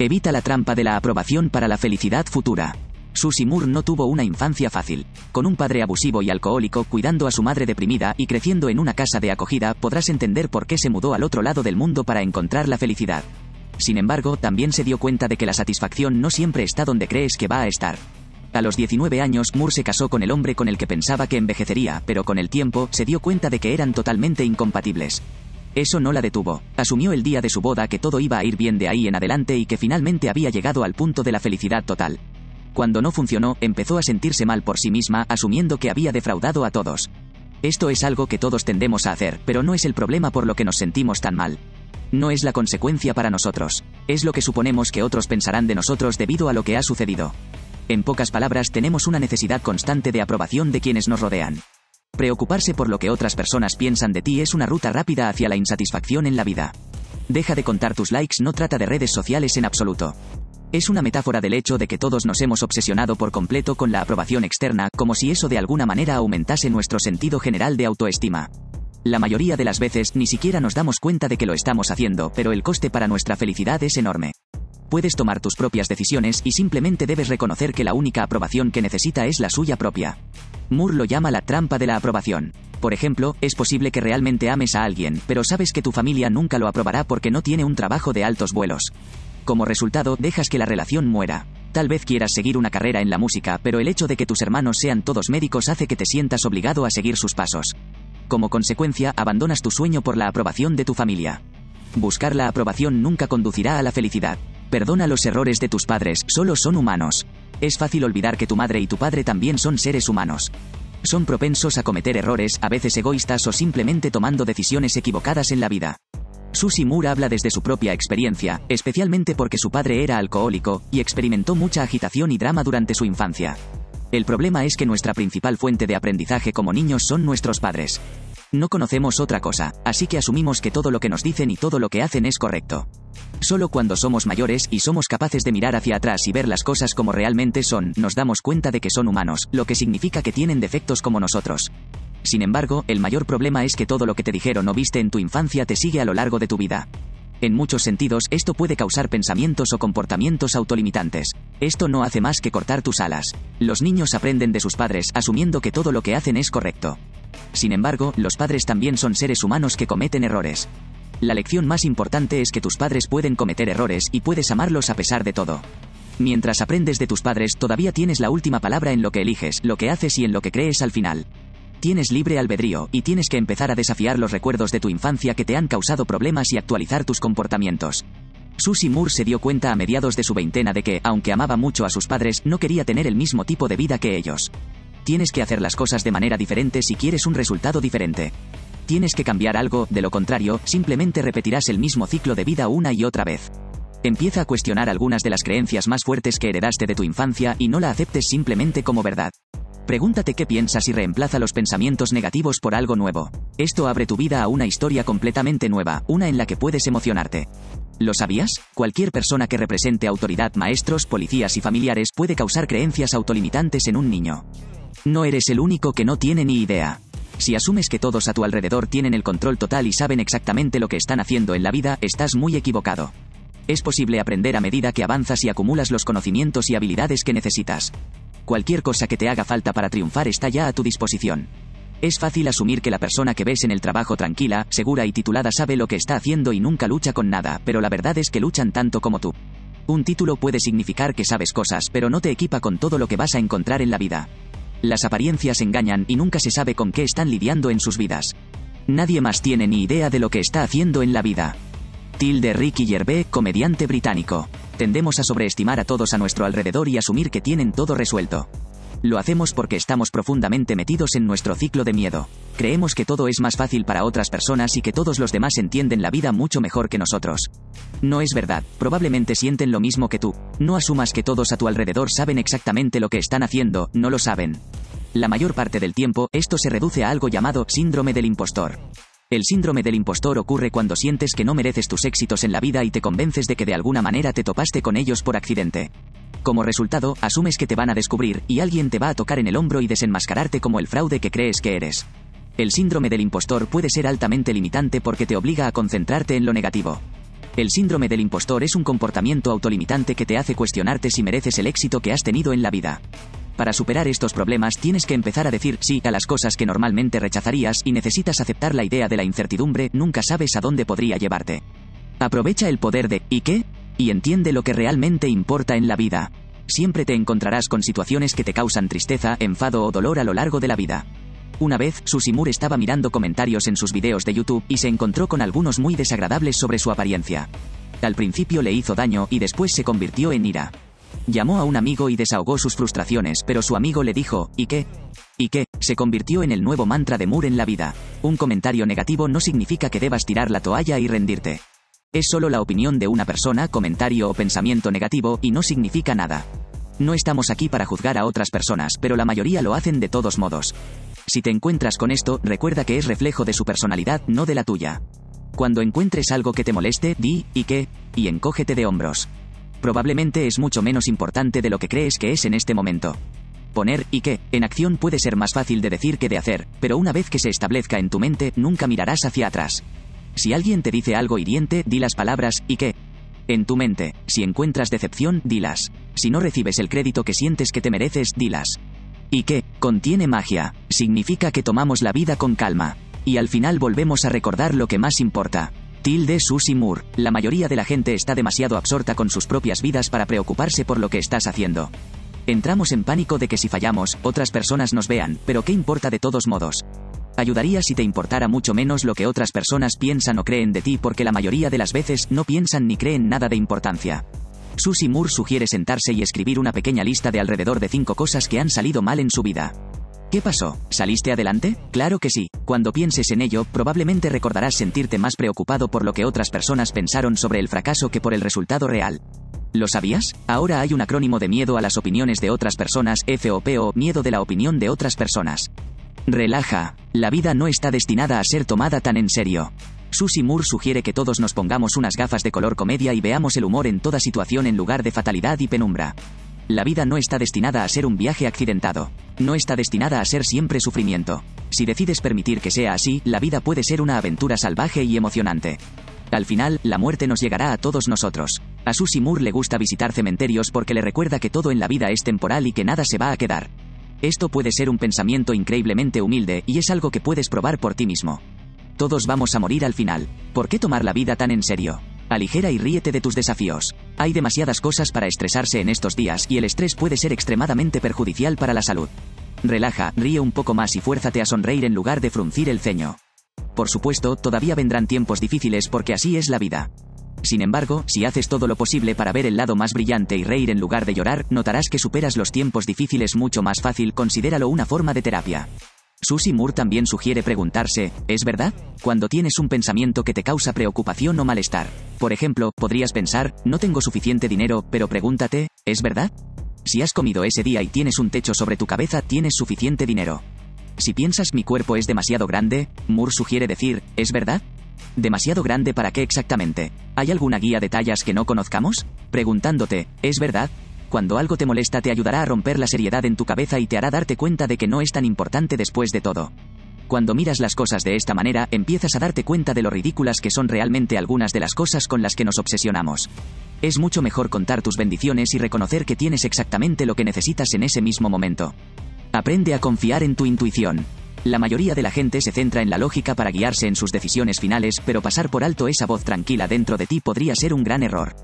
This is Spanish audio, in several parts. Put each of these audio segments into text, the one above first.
Evita la trampa de la aprobación para la felicidad futura. Susie Moore no tuvo una infancia fácil. Con un padre abusivo y alcohólico cuidando a su madre deprimida y creciendo en una casa de acogida, podrás entender por qué se mudó al otro lado del mundo para encontrar la felicidad. Sin embargo, también se dio cuenta de que la satisfacción no siempre está donde crees que va a estar. A los 19 años, Moore se casó con el hombre con el que pensaba que envejecería, pero con el tiempo se dio cuenta de que eran totalmente incompatibles. Eso no la detuvo. Asumió el día de su boda que todo iba a ir bien de ahí en adelante y que finalmente había llegado al punto de la felicidad total. Cuando no funcionó, empezó a sentirse mal por sí misma, asumiendo que había defraudado a todos. Esto es algo que todos tendemos a hacer, pero no es el problema por lo que nos sentimos tan mal. No es la consecuencia para nosotros. Es lo que suponemos que otros pensarán de nosotros debido a lo que ha sucedido. En pocas palabras, tenemos una necesidad constante de aprobación de quienes nos rodean. Preocuparse por lo que otras personas piensan de ti es una ruta rápida hacia la insatisfacción en la vida. Deja de contar tus likes no trata de redes sociales en absoluto. Es una metáfora del hecho de que todos nos hemos obsesionado por completo con la aprobación externa, como si eso de alguna manera aumentase nuestro sentido general de autoestima. La mayoría de las veces ni siquiera nos damos cuenta de que lo estamos haciendo, pero el coste para nuestra felicidad es enorme. Puedes tomar tus propias decisiones y simplemente debes reconocer que la única aprobación que necesita es la suya propia. Moore lo llama la trampa de la aprobación. Por ejemplo, es posible que realmente ames a alguien, pero sabes que tu familia nunca lo aprobará porque no tiene un trabajo de altos vuelos. Como resultado, dejas que la relación muera. Tal vez quieras seguir una carrera en la música, pero el hecho de que tus hermanos sean todos médicos hace que te sientas obligado a seguir sus pasos. Como consecuencia, abandonas tu sueño por la aprobación de tu familia. Buscar la aprobación nunca conducirá a la felicidad. Perdona los errores de tus padres, solo son humanos. Es fácil olvidar que tu madre y tu padre también son seres humanos. Son propensos a cometer errores, a veces egoístas o simplemente tomando decisiones equivocadas en la vida. Susie Moore habla desde su propia experiencia, especialmente porque su padre era alcohólico, y experimentó mucha agitación y drama durante su infancia. El problema es que nuestra principal fuente de aprendizaje como niños son nuestros padres. No conocemos otra cosa, así que asumimos que todo lo que nos dicen y todo lo que hacen es correcto. Solo cuando somos mayores y somos capaces de mirar hacia atrás y ver las cosas como realmente son, nos damos cuenta de que son humanos, lo que significa que tienen defectos como nosotros. Sin embargo, el mayor problema es que todo lo que te dijeron o viste en tu infancia te sigue a lo largo de tu vida. En muchos sentidos, esto puede causar pensamientos o comportamientos autolimitantes. Esto no hace más que cortar tus alas. Los niños aprenden de sus padres asumiendo que todo lo que hacen es correcto. Sin embargo, los padres también son seres humanos que cometen errores. La lección más importante es que tus padres pueden cometer errores y puedes amarlos a pesar de todo. Mientras aprendes de tus padres todavía tienes la última palabra en lo que eliges, lo que haces y en lo que crees al final. Tienes libre albedrío y tienes que empezar a desafiar los recuerdos de tu infancia que te han causado problemas y actualizar tus comportamientos. Susie Moore se dio cuenta a mediados de su veintena de que, aunque amaba mucho a sus padres, no quería tener el mismo tipo de vida que ellos. Tienes que hacer las cosas de manera diferente si quieres un resultado diferente. Tienes que cambiar algo, de lo contrario, simplemente repetirás el mismo ciclo de vida una y otra vez. Empieza a cuestionar algunas de las creencias más fuertes que heredaste de tu infancia y no la aceptes simplemente como verdad. Pregúntate qué piensas y reemplaza los pensamientos negativos por algo nuevo. Esto abre tu vida a una historia completamente nueva, una en la que puedes emocionarte. ¿Lo sabías? Cualquier persona que represente autoridad, maestros, policías y familiares puede causar creencias autolimitantes en un niño. No eres el único que no tiene ni idea. Si asumes que todos a tu alrededor tienen el control total y saben exactamente lo que están haciendo en la vida, estás muy equivocado. Es posible aprender a medida que avanzas y acumulas los conocimientos y habilidades que necesitas. Cualquier cosa que te haga falta para triunfar está ya a tu disposición. Es fácil asumir que la persona que ves en el trabajo tranquila, segura y titulada sabe lo que está haciendo y nunca lucha con nada, pero la verdad es que luchan tanto como tú. Un título puede significar que sabes cosas, pero no te equipa con todo lo que vas a encontrar en la vida. Las apariencias engañan y nunca se sabe con qué están lidiando en sus vidas. Nadie más tiene ni idea de lo que está haciendo en la vida. Tilde Ricky Gervais, comediante británico. Tendemos a sobreestimar a todos a nuestro alrededor y asumir que tienen todo resuelto. Lo hacemos porque estamos profundamente metidos en nuestro ciclo de miedo. Creemos que todo es más fácil para otras personas y que todos los demás entienden la vida mucho mejor que nosotros. No es verdad, probablemente sienten lo mismo que tú. No asumas que todos a tu alrededor saben exactamente lo que están haciendo, no lo saben. La mayor parte del tiempo, esto se reduce a algo llamado síndrome del impostor. El síndrome del impostor ocurre cuando sientes que no mereces tus éxitos en la vida y te convences de que de alguna manera te topaste con ellos por accidente. Como resultado, asumes que te van a descubrir, y alguien te va a tocar en el hombro y desenmascararte como el fraude que crees que eres. El síndrome del impostor puede ser altamente limitante porque te obliga a concentrarte en lo negativo. El síndrome del impostor es un comportamiento autolimitante que te hace cuestionarte si mereces el éxito que has tenido en la vida. Para superar estos problemas tienes que empezar a decir sí a las cosas que normalmente rechazarías y necesitas aceptar la idea de la incertidumbre, nunca sabes a dónde podría llevarte. Aprovecha el poder de ¿y qué? y entiende lo que realmente importa en la vida. Siempre te encontrarás con situaciones que te causan tristeza, enfado o dolor a lo largo de la vida. Una vez, Susie Moore estaba mirando comentarios en sus videos de YouTube y se encontró con algunos muy desagradables sobre su apariencia. Al principio le hizo daño y después se convirtió en ira. Llamó a un amigo y desahogó sus frustraciones, pero su amigo le dijo, ¿y qué? ¿Y qué? Se convirtió en el nuevo mantra de Moore en la vida. Un comentario negativo no significa que debas tirar la toalla y rendirte. Es solo la opinión de una persona, comentario o pensamiento negativo y no significa nada. No estamos aquí para juzgar a otras personas, pero la mayoría lo hacen de todos modos. Si te encuentras con esto, recuerda que es reflejo de su personalidad, no de la tuya. Cuando encuentres algo que te moleste, di, ¿y qué? Y encógete de hombros. Probablemente es mucho menos importante de lo que crees que es en este momento. Poner, ¿y qué? En acción puede ser más fácil de decir que de hacer, pero una vez que se establezca en tu mente, nunca mirarás hacia atrás. Si alguien te dice algo hiriente, di las palabras, ¿y qué? En tu mente, si encuentras decepción, dilas. Si no recibes el crédito que sientes que te mereces, dilas. ¿Y qué? Contiene magia. Significa que tomamos la vida con calma. Y al final volvemos a recordar lo que más importa. Tilde Susie Moore. La mayoría de la gente está demasiado absorta con sus propias vidas para preocuparse por lo que estás haciendo. Entramos en pánico de que si fallamos, otras personas nos vean, pero ¿qué importa de todos modos? Ayudaría si te importara mucho menos lo que otras personas piensan o creen de ti porque la mayoría de las veces no piensan ni creen nada de importancia. Susie Moore sugiere sentarse y escribir una pequeña lista de alrededor de cinco cosas que han salido mal en su vida. ¿Qué pasó? ¿Saliste adelante? Claro que sí. Cuando pienses en ello, probablemente recordarás sentirte más preocupado por lo que otras personas pensaron sobre el fracaso que por el resultado real. ¿Lo sabías? Ahora hay un acrónimo de miedo a las opiniones de otras personas, FOP o miedo de la opinión de otras personas. Relaja. La vida no está destinada a ser tomada tan en serio. Susie Moore sugiere que todos nos pongamos unas gafas de color comedia y veamos el humor en toda situación en lugar de fatalidad y penumbra. La vida no está destinada a ser un viaje accidentado. No está destinada a ser siempre sufrimiento. Si decides permitir que sea así, la vida puede ser una aventura salvaje y emocionante. Al final, la muerte nos llegará a todos nosotros. A Susie Moore le gusta visitar cementerios porque le recuerda que todo en la vida es temporal y que nada se va a quedar. Esto puede ser un pensamiento increíblemente humilde y es algo que puedes probar por ti mismo. Todos vamos a morir al final. ¿Por qué tomar la vida tan en serio? Aligera y ríete de tus desafíos. Hay demasiadas cosas para estresarse en estos días y el estrés puede ser extremadamente perjudicial para la salud. Relaja, ríe un poco más y fuérzate a sonreír en lugar de fruncir el ceño. Por supuesto, todavía vendrán tiempos difíciles porque así es la vida. Sin embargo, si haces todo lo posible para ver el lado más brillante y reír en lugar de llorar, notarás que superas los tiempos difíciles mucho más fácil, considéralo una forma de terapia. Susie Moore también sugiere preguntarse, ¿es verdad? Cuando tienes un pensamiento que te causa preocupación o malestar. Por ejemplo, podrías pensar, no tengo suficiente dinero, pero pregúntate, ¿es verdad? Si has comido ese día y tienes un techo sobre tu cabeza, tienes suficiente dinero. Si piensas mi cuerpo es demasiado grande, Moore sugiere decir, ¿es verdad? ¿Demasiado grande para qué exactamente? ¿Hay alguna guía de tallas que no conozcamos? Preguntándote, ¿es verdad? Cuando algo te molesta te ayudará a romper la seriedad en tu cabeza y te hará darte cuenta de que no es tan importante después de todo. Cuando miras las cosas de esta manera, empiezas a darte cuenta de lo ridículas que son realmente algunas de las cosas con las que nos obsesionamos. Es mucho mejor contar tus bendiciones y reconocer que tienes exactamente lo que necesitas en ese mismo momento. Aprende a confiar en tu intuición. La mayoría de la gente se centra en la lógica para guiarse en sus decisiones finales, pero pasar por alto esa voz tranquila dentro de ti podría ser un gran error.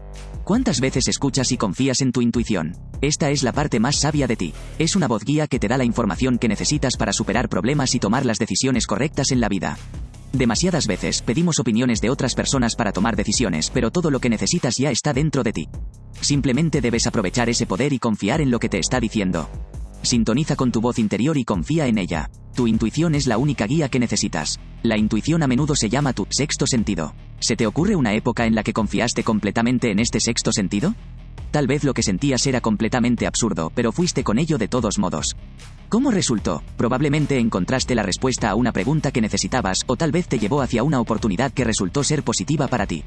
¿Cuántas veces escuchas y confías en tu intuición? Esta es la parte más sabia de ti. Es una voz guía que te da la información que necesitas para superar problemas y tomar las decisiones correctas en la vida. Demasiadas veces pedimos opiniones de otras personas para tomar decisiones, pero todo lo que necesitas ya está dentro de ti. Simplemente debes aprovechar ese poder y confiar en lo que te está diciendo. Sintoniza con tu voz interior y confía en ella. Tu intuición es la única guía que necesitas. La intuición a menudo se llama tu sexto sentido. ¿Se te ocurre una época en la que confiaste completamente en este sexto sentido? Tal vez lo que sentías era completamente absurdo, pero fuiste con ello de todos modos. ¿Cómo resultó? Probablemente encontraste la respuesta a una pregunta que necesitabas o tal vez te llevó hacia una oportunidad que resultó ser positiva para ti.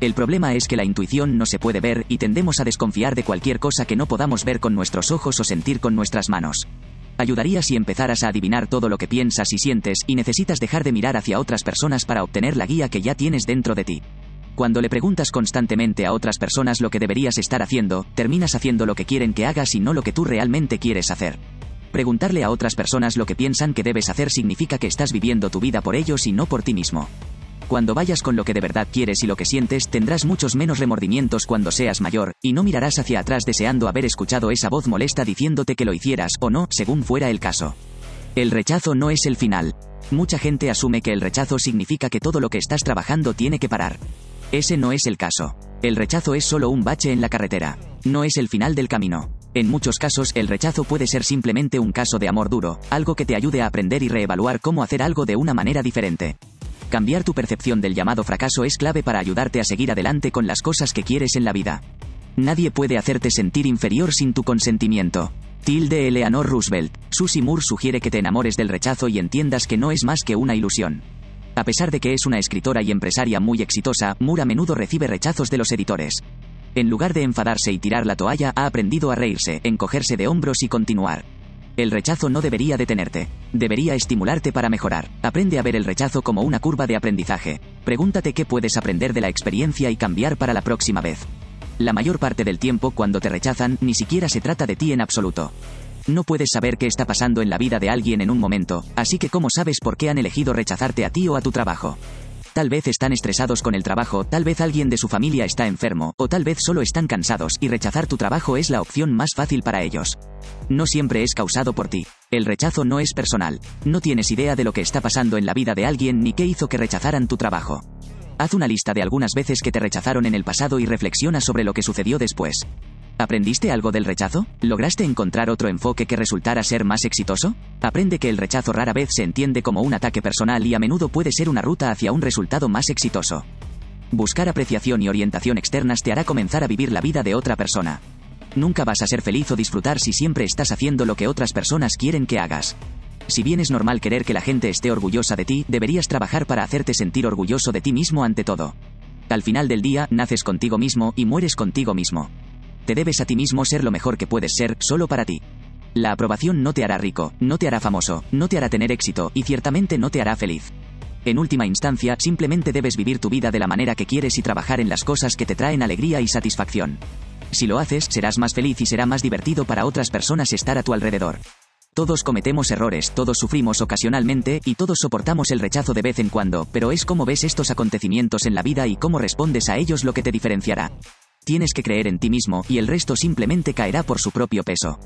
El problema es que la intuición no se puede ver y tendemos a desconfiar de cualquier cosa que no podamos ver con nuestros ojos o sentir con nuestras manos. Ayudaría si empezaras a adivinar todo lo que piensas y sientes y necesitas dejar de mirar hacia otras personas para obtener la guía que ya tienes dentro de ti. Cuando le preguntas constantemente a otras personas lo que deberías estar haciendo, terminas haciendo lo que quieren que hagas y no lo que tú realmente quieres hacer. Preguntarle a otras personas lo que piensan que debes hacer significa que estás viviendo tu vida por ellos y no por ti mismo. Cuando vayas con lo que de verdad quieres y lo que sientes, tendrás muchos menos remordimientos cuando seas mayor, y no mirarás hacia atrás deseando haber escuchado esa voz molesta diciéndote que lo hicieras o no, según fuera el caso. El rechazo no es el final. Mucha gente asume que el rechazo significa que todo lo que estás trabajando tiene que parar. Ese no es el caso. El rechazo es solo un bache en la carretera. No es el final del camino. En muchos casos, el rechazo puede ser simplemente un caso de amor duro, algo que te ayude a aprender y reevaluar cómo hacer algo de una manera diferente. Cambiar tu percepción del llamado fracaso es clave para ayudarte a seguir adelante con las cosas que quieres en la vida. Nadie puede hacerte sentir inferior sin tu consentimiento. Tilde Eleanor Roosevelt. Susie Moore sugiere que te enamores del rechazo y entiendas que no es más que una ilusión. A pesar de que es una escritora y empresaria muy exitosa, Moore a menudo recibe rechazos de los editores. En lugar de enfadarse y tirar la toalla, ha aprendido a reírse, encogerse de hombros y continuar. El rechazo no debería detenerte. Debería estimularte para mejorar. Aprende a ver el rechazo como una curva de aprendizaje. Pregúntate qué puedes aprender de la experiencia y cambiar para la próxima vez. La mayor parte del tiempo cuando te rechazan, ni siquiera se trata de ti en absoluto. No puedes saber qué está pasando en la vida de alguien en un momento, así que ¿cómo sabes por qué han elegido rechazarte a ti o a tu trabajo? Tal vez están estresados con el trabajo, tal vez alguien de su familia está enfermo, o tal vez solo están cansados y rechazar tu trabajo es la opción más fácil para ellos. No siempre es causado por ti. El rechazo no es personal. No tienes idea de lo que está pasando en la vida de alguien ni qué hizo que rechazaran tu trabajo. Haz una lista de algunas veces que te rechazaron en el pasado y reflexiona sobre lo que sucedió después. ¿Aprendiste algo del rechazo? ¿Lograste encontrar otro enfoque que resultara ser más exitoso? Aprende que el rechazo rara vez se entiende como un ataque personal y a menudo puede ser una ruta hacia un resultado más exitoso. Buscar apreciación y orientación externas te hará comenzar a vivir la vida de otra persona. Nunca vas a ser feliz o disfrutar si siempre estás haciendo lo que otras personas quieren que hagas. Si bien es normal querer que la gente esté orgullosa de ti, deberías trabajar para hacerte sentir orgulloso de ti mismo ante todo. Al final del día, naces contigo mismo y mueres contigo mismo. Te debes a ti mismo ser lo mejor que puedes ser, solo para ti. La aprobación no te hará rico, no te hará famoso, no te hará tener éxito y ciertamente no te hará feliz. En última instancia, simplemente debes vivir tu vida de la manera que quieres y trabajar en las cosas que te traen alegría y satisfacción. Si lo haces, serás más feliz y será más divertido para otras personas estar a tu alrededor. Todos cometemos errores, todos sufrimos ocasionalmente y todos soportamos el rechazo de vez en cuando, pero es cómo ves estos acontecimientos en la vida y cómo respondes a ellos lo que te diferenciará. Tienes que creer en ti mismo y el resto simplemente caerá por su propio peso.